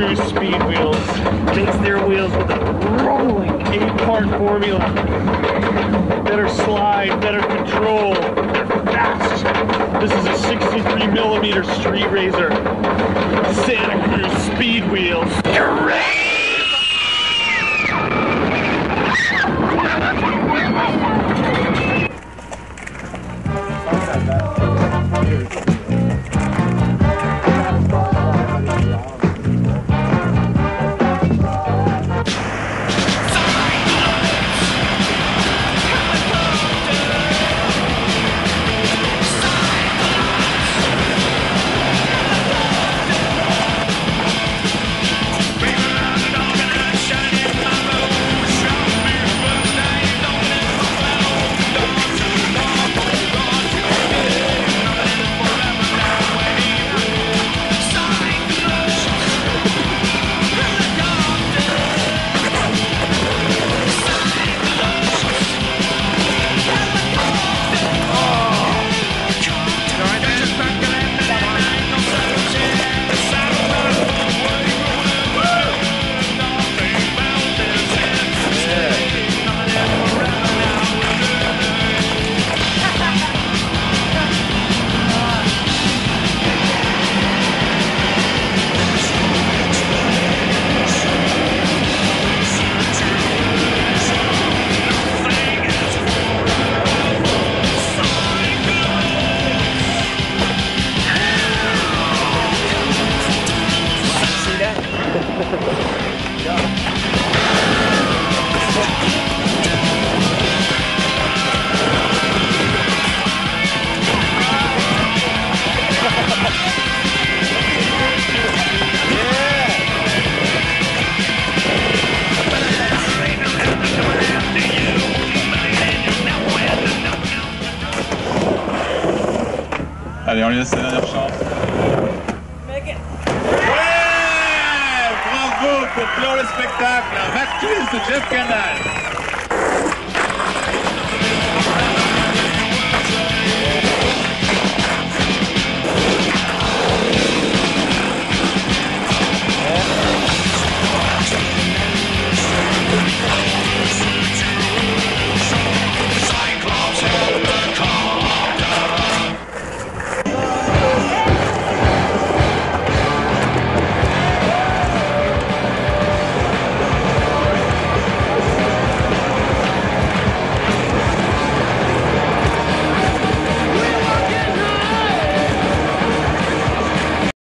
base their wheels with a rolling eight-part formula. Better slide, better control, they're fast. This is a 63 millimeter street racer. Santa Cruz speed wheels. Laisse la dernière chance. Ouais Bravo pour clore le spectacle. Twist de Jeff Canal.